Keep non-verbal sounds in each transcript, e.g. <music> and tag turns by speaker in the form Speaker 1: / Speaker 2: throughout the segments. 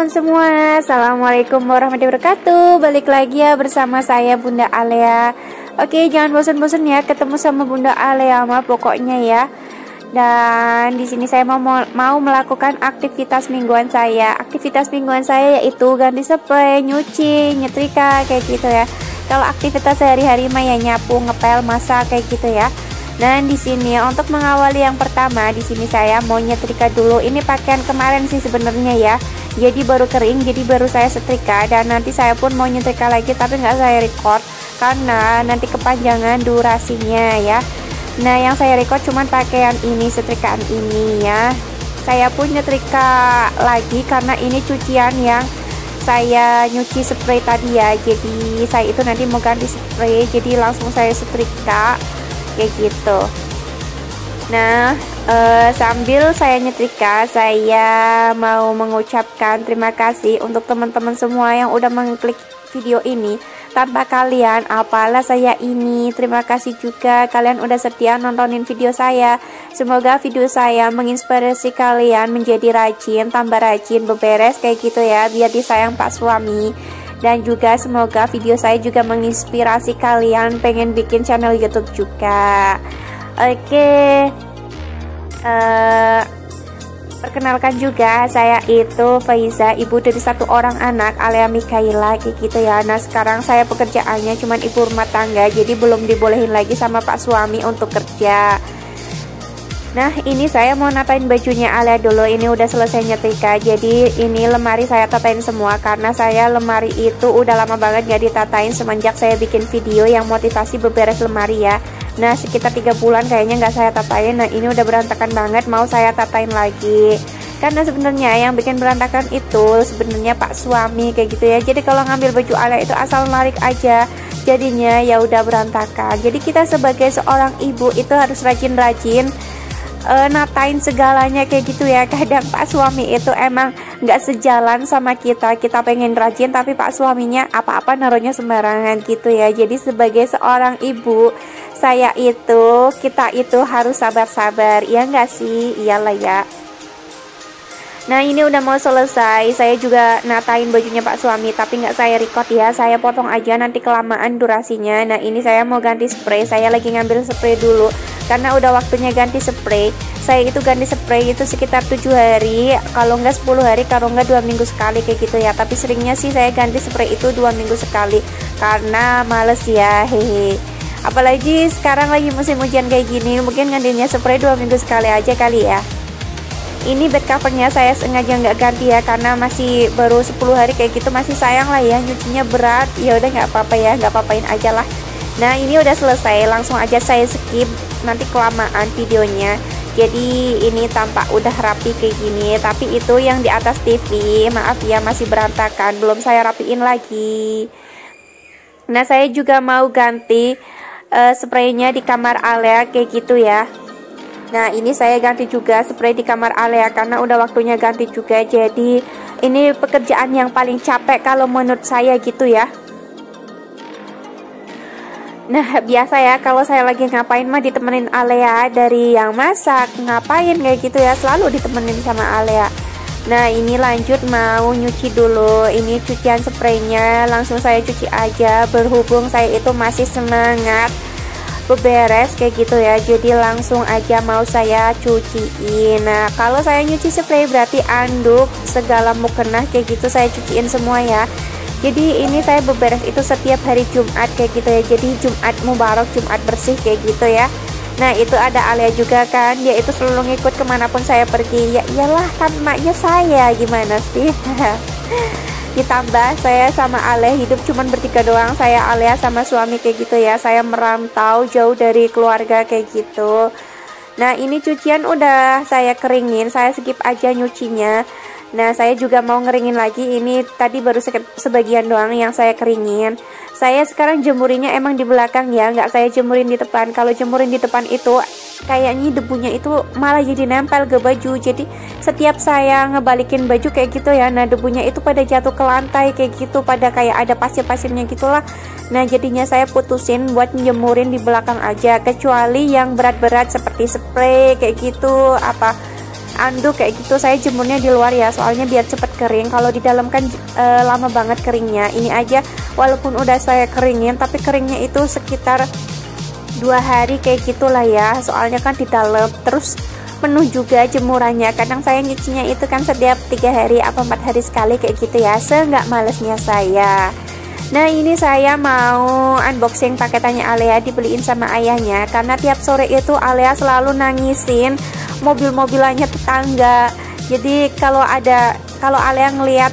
Speaker 1: Teman-teman semua Assalamualaikum warahmatullahi wabarakatuh Balik lagi ya bersama saya Bunda Alea Oke jangan bosan-bosan ya ketemu sama Bunda Alea mah pokoknya ya dan di sini saya mau mau melakukan aktivitas mingguan saya. Aktivitas mingguan saya yaitu ganti spray, nyuci, nyetrika kayak gitu ya. Kalau aktivitas sehari-hari mah ya nyapu, ngepel, masak kayak gitu ya. Dan di sini untuk mengawali yang pertama di sini saya mau nyetrika dulu. Ini pakaian kemarin sih sebenarnya ya. Jadi baru kering, jadi baru saya setrika dan nanti saya pun mau nyetrika lagi tapi nggak saya record karena nanti kepanjangan durasinya ya. Nah, yang saya record cuman pakaian ini, setrikaan ini ya. Saya pun nyetrika lagi karena ini cucian yang saya nyuci spray tadi ya. Jadi saya itu nanti mau ganti spray, jadi langsung saya setrika kayak gitu. Nah uh, sambil saya nyetrika saya mau mengucapkan terima kasih untuk teman-teman semua yang udah mengklik video ini. Tanpa kalian apalah saya ini? Terima kasih juga kalian udah setia nontonin video saya. Semoga video saya menginspirasi kalian menjadi rajin tambah rajin beberes kayak gitu ya biar disayang pak suami dan juga semoga video saya juga menginspirasi kalian pengen bikin channel YouTube juga. Oke, okay. uh, eh, perkenalkan juga saya itu Faiza, ibu dari satu orang anak Alea Mikaela kayak gitu ya. Nah sekarang saya pekerjaannya cuma ibu rumah tangga, jadi belum dibolehin lagi sama pak suami untuk kerja. Nah ini saya mau natain bajunya Alia dulu. Ini udah selesai nyetrika. Jadi ini lemari saya tatain semua Karena saya lemari itu udah lama banget gak ditatain Semenjak saya bikin video yang motivasi beberes lemari ya. Nah sekitar tiga bulan kayaknya nggak saya tatain. Nah ini udah berantakan banget. Mau saya tatain lagi. Karena sebenarnya yang bikin berantakan itu sebenarnya pak suami kayak gitu ya. Jadi kalau ngambil baju Alia itu asal narik aja jadinya ya udah berantakan. Jadi kita sebagai seorang ibu itu harus rajin-rajin uh, natain segalanya kayak gitu ya. Kadang pak suami itu emang nggak sejalan sama kita. Kita pengen rajin tapi pak suaminya apa-apa naruhnya sembarangan gitu ya. Jadi sebagai seorang ibu saya itu kita itu harus sabar-sabar. Ya nggak sih? Iyalah ya Nah ini udah mau selesai. Saya juga natain bajunya pak suami Tapi nggak saya record ya. Saya potong aja nanti kelamaan durasinya. Nah ini saya mau ganti spray. Saya lagi ngambil spray dulu. Karena udah waktunya ganti spray. Saya itu ganti spray itu sekitar 7 hari. Kalau nggak 10 hari Kalau nggak 2 minggu sekali kayak gitu ya. Tapi seringnya sih saya ganti spray itu 2 minggu sekali. Karena males ya Hehe. Apalagi sekarang lagi musim hujan kayak gini Mungkin gantinya spray 2 minggu sekali aja kali ya ini bed covernya saya sengaja nggak ganti ya karena masih baru 10 hari kayak gitu masih sayang lah ya nyucinya berat. Ya udah nggak apa-apa ya nggak apa-apain aja lah. Nah ini udah selesai langsung aja saya skip nanti kelamaan videonya. Jadi ini tampak udah rapi kayak gini tapi itu yang di atas TV maaf ya masih berantakan belum saya rapiin lagi. Nah saya juga mau ganti uh, spraynya di kamar Alea kayak gitu ya Nah ini saya ganti juga spray di kamar Alea karena udah waktunya ganti juga. Jadi ini pekerjaan yang paling capek kalau menurut saya gitu ya. Nah biasa ya kalau saya lagi ngapain mah ditemenin Alea dari yang masak ngapain kayak gitu ya selalu ditemenin sama Alea Nah ini lanjut mau nyuci dulu. Ini cucian spraynya langsung saya cuci aja. Berhubung saya itu masih semangat beberes kayak gitu ya. Jadi langsung aja mau saya cuciin. Nah kalau saya nyuci spray berarti anduk segala mukena kayak gitu saya cuciin semua ya. Jadi ini saya beberes itu setiap hari Jumat kayak gitu ya. Jadi Jumat Mubarak Jumat bersih kayak gitu ya. Nah itu ada Alia juga kan. Dia itu selalu ngikut ke mana pun saya pergi. Ya iyalah kan maknya saya. Gimana sih <laughs> ditambah saya sama Ale hidup cuman bertiga doang. Saya Alea sama suami kayak gitu ya. Saya merantau jauh dari keluarga kayak gitu. Nah ini cucian udah saya keringin. Saya skip aja nyucinya nah saya juga mau ngeringin lagi ini tadi baru sebagian doang yang saya keringin. Saya sekarang jemurinya emang di belakang ya nggak saya jemurin di depan. Kalau jemurin di depan itu kayaknya debunya itu malah jadi nempel ke baju. Jadi setiap saya ngebalikin baju kayak gitu ya nah debunya itu pada jatuh ke lantai kayak gitu pada kayak ada pasir-pasirnya gitulah. Nah jadinya saya putusin buat nyemurin di belakang aja kecuali yang berat-berat seperti spray kayak gitu apa anduk kayak gitu. Saya jemurnya di luar ya soalnya biar cepet kering. Kalau di dalam kan e, lama banget keringnya. Ini aja walaupun udah saya keringin tapi keringnya itu sekitar dua hari kayak gitulah ya. Soalnya kan di dalam terus penuh juga jemurannya. Kadang saya nyucinya itu kan setiap tiga hari apa empat hari sekali kayak gitu ya. Seenggak malesnya saya Nah ini saya mau unboxing paketannya Alea dibeliin sama ayahnya Karena tiap sore itu Alea selalu nangisin mobil-mobilannya tetangga. Jadi kalau ada kalau Alea ngelihat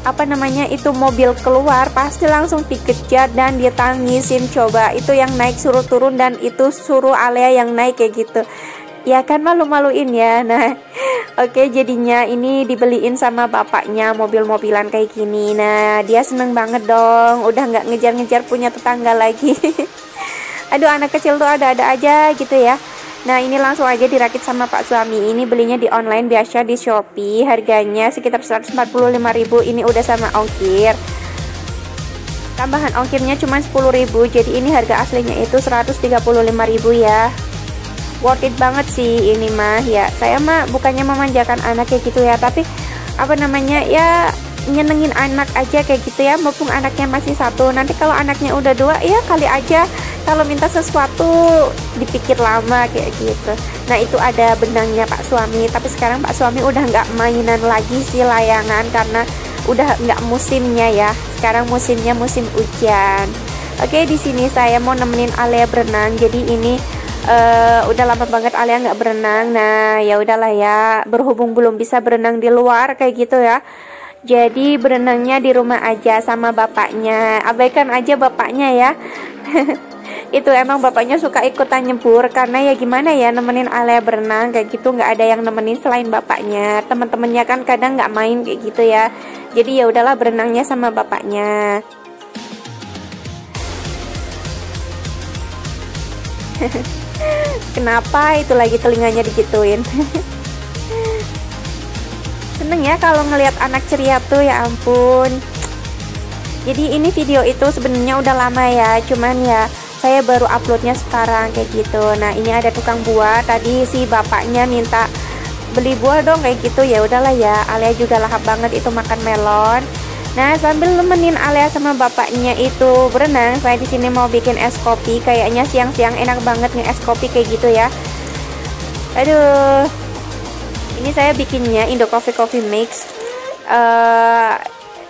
Speaker 1: apa namanya itu mobil keluar pasti langsung dikejar dan dia tangisin coba itu yang naik suruh turun dan itu suruh Alea yang naik kayak gitu ya kan malu-maluin ya. Nah Oke jadinya ini dibeliin sama bapaknya mobil-mobilan kayak gini. Nah dia seneng banget dong. Udah nggak ngejar-ngejar punya tetangga lagi. <laughs> Aduh anak kecil tuh ada-ada aja gitu ya. Nah ini langsung aja dirakit sama pak suami. Ini belinya di online biasa di Shopee. Harganya sekitar 145.000 Ini udah sama ongkir. Tambahan ongkirnya cuma 10.000 Jadi ini harga aslinya itu 135.000 ya worth it banget sih ini mah. Ya saya mah bukannya memanjakan anak kayak gitu ya tapi apa namanya ya nyenengin anak aja kayak gitu ya mumpung anaknya masih satu. Nanti kalau anaknya udah dua ya kali aja kalau minta sesuatu dipikir lama kayak gitu. Nah itu ada benangnya pak suami tapi sekarang pak suami udah nggak mainan lagi sih layangan karena udah nggak musimnya ya. Sekarang musimnya musim hujan. Oke di sini saya mau nemenin Alea berenang jadi ini uh, udah lama banget Alia nggak berenang. Nah ya udahlah ya. Berhubung belum bisa berenang di luar kayak gitu ya. Jadi berenangnya di rumah aja sama bapaknya. Abaikan aja bapaknya ya. <laughs> Itu emang bapaknya suka ikutan nyebur. Karena ya gimana ya nemenin Alia berenang kayak gitu nggak ada yang nemenin selain bapaknya. Teman-temannya kan kadang nggak main kayak gitu ya. Jadi ya udahlah berenangnya sama bapaknya <laughs> Kenapa itu lagi telinganya digituin? <laughs> Seneng ya kalau ngelihat anak ceria tuh ya ampun. Jadi ini video itu sebenarnya udah lama ya, cuman ya saya baru uploadnya sekarang kayak gitu. Nah ini ada tukang buah. Tadi si bapaknya minta beli buah dong kayak gitu ya udahlah ya. Alia juga lahap banget itu makan melon. Nah, sambil nemenin Alia sama bapaknya itu berenang, saya di sini mau bikin es kopi. Kayaknya siang-siang enak banget nih es kopi kayak gitu ya. Aduh. Ini saya bikinnya Indo Coffee Coffee Mix. Uh,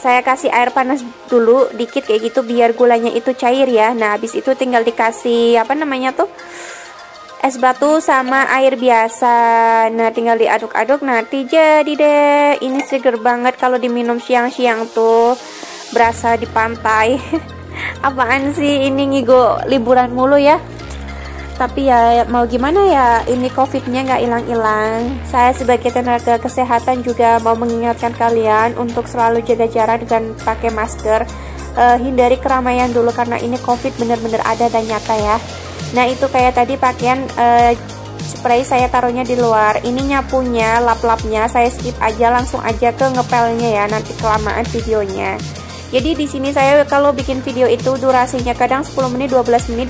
Speaker 1: saya kasih air panas dulu dikit kayak gitu biar gulanya itu cair ya. Nah, habis itu tinggal dikasih apa namanya tuh? Es batu sama air biasa. Nah tinggal diaduk-aduk nanti jadi deh. Ini seger banget kalau diminum siang-siang tuh. Berasa di pantai. <laughs> Apaan sih ini ngigo liburan mulu ya? Tapi ya mau gimana ya? Ini covidnya nggak hilang-hilang. Saya sebagai tenaga kesehatan juga mau mengingatkan kalian untuk selalu jaga jarak dengan pakai masker. Uh, hindari keramaian dulu karena ini covid bener-bener ada dan nyata ya Nah itu kayak tadi pakaian uh, spray saya taruhnya di luar. Ini nyapunya, lap-lapnya saya skip aja langsung aja ke ngepelnya ya. Nanti kelamaan videonya. Jadi di sini saya kalau bikin video itu durasinya kadang 10 menit, 12 menit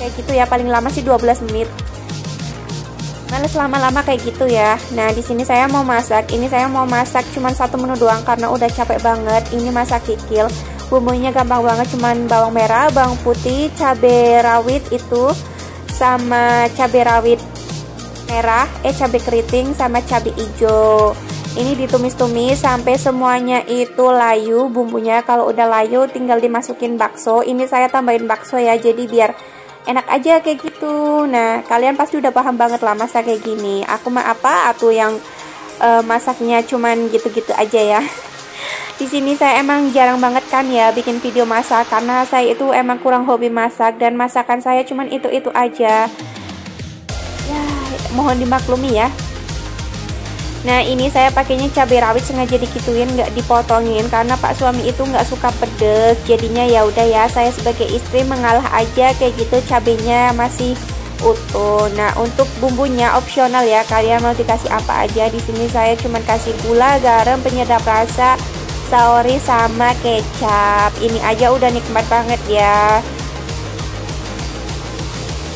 Speaker 1: kayak gitu ya. Paling lama sih 12 menit. Males lama-lama kayak gitu ya. Nah di sini saya mau masak. Ini saya mau masak cuma satu menu doang karena udah capek banget. Ini masak kikil bumbunya gampang banget cuman bawang merah bawang putih cabai rawit itu sama cabai rawit merah eh cabai keriting sama cabai hijau. Ini ditumis-tumis sampai semuanya itu layu bumbunya. Kalau udah layu tinggal dimasukin bakso. Ini saya tambahin bakso ya jadi biar enak aja kayak gitu. Nah kalian pasti udah paham banget lah masak kayak gini. Aku mah apa? Atau yang uh, masaknya cuman gitu-gitu aja ya <laughs> di sini saya emang jarang banget kan ya bikin video masak karena saya itu emang kurang hobi masak dan masakan saya cuman itu-itu aja. Ya, mohon dimaklumi ya. Nah ini saya pakainya cabai rawit sengaja dikituin nggak dipotongin karena pak suami itu nggak suka pedes jadinya ya udah ya saya sebagai istri mengalah aja kayak gitu cabenya masih utuh. Nah untuk bumbunya opsional ya kalian mau dikasih apa aja di sini saya cuma kasih gula, garam, penyedap rasa, saori sama kecap. Ini aja udah nikmat banget ya.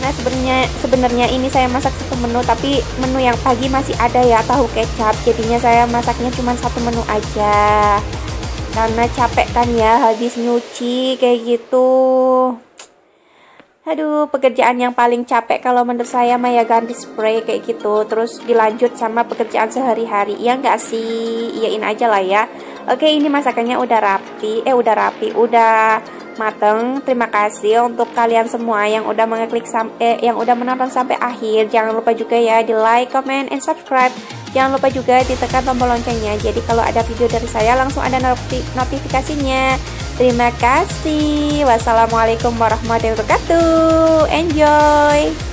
Speaker 1: Nah sebenarnya sebenarnya ini saya masak satu menu tapi menu yang pagi masih ada ya tahu kecap. Jadinya saya masaknya cuma satu menu aja. Karena capek kan ya habis nyuci kayak gitu. Aduh pekerjaan yang paling capek kalau menurut saya mah ya ganti spray kayak gitu. Terus dilanjut sama pekerjaan sehari-hari. Ya enggak sih? Iyain aja lah ya oke ini masakannya udah rapi eh udah rapi udah mateng. Terima kasih untuk kalian semua yang udah mengeklik eh, yang udah menonton sampai akhir. Jangan lupa juga ya di like, comment, and subscribe. Jangan lupa juga ditekan tombol loncengnya. Jadi kalau ada video dari saya langsung ada notifikasinya. Terima kasih. Wassalamualaikum warahmatullahi wabarakatuh. Enjoy.